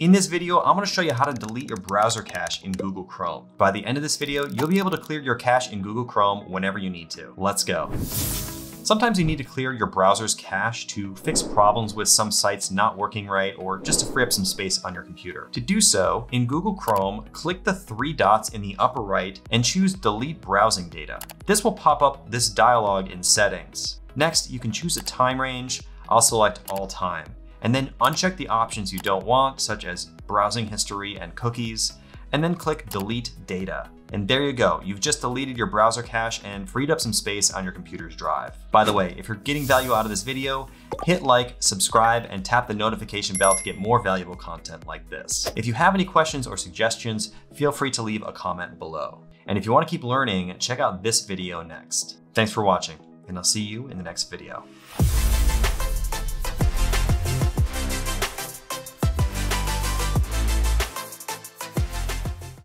In this video, I'm gonna show you how to delete your browser cache in Google Chrome. By the end of this video, you'll be able to clear your cache in Google Chrome whenever you need to. Let's go. Sometimes you need to clear your browser's cache to fix problems with some sites not working right or just to free up some space on your computer. To do so, in Google Chrome, click the three dots in the upper right and choose Delete Browsing Data. This will pop up this dialog in Settings. Next, you can choose a time range. I'll select All Time and then uncheck the options you don't want, such as browsing history and cookies, and then click Delete Data. And there you go, you've just deleted your browser cache and freed up some space on your computer's drive. By the way, if you're getting value out of this video, hit like, subscribe, and tap the notification bell to get more valuable content like this. If you have any questions or suggestions, feel free to leave a comment below. And if you want to keep learning, check out this video next. Thanks for watching, and I'll see you in the next video.